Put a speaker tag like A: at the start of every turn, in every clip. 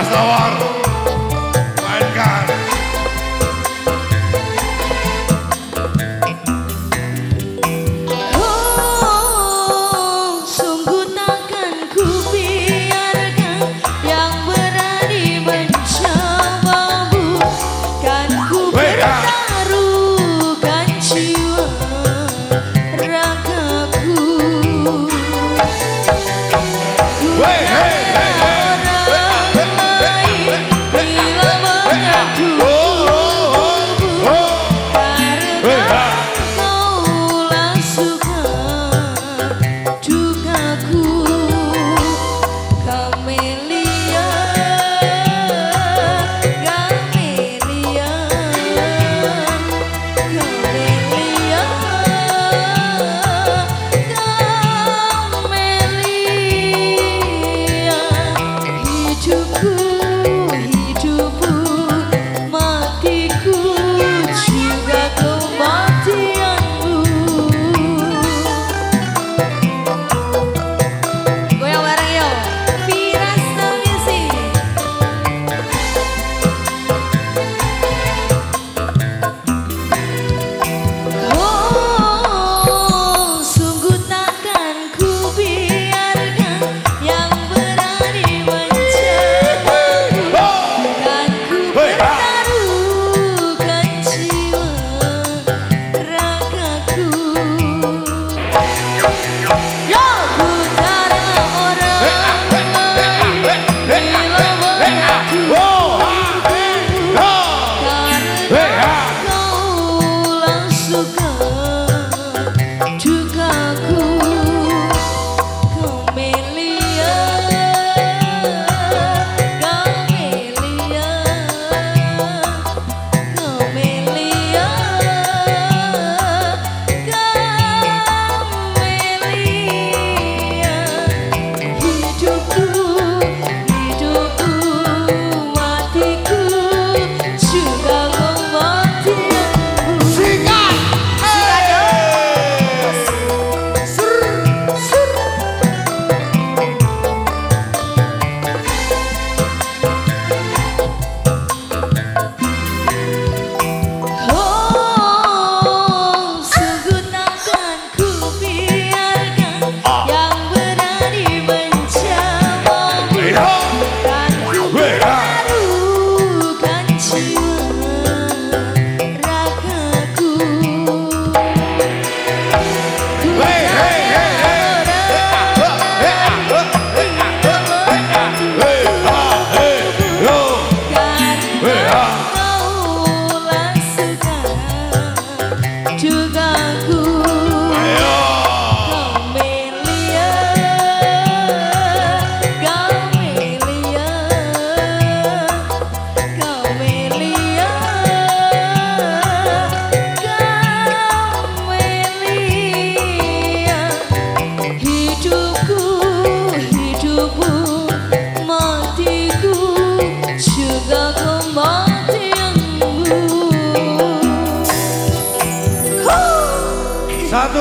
A: Tomás Navarro.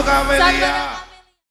A: Kamelia. Satu.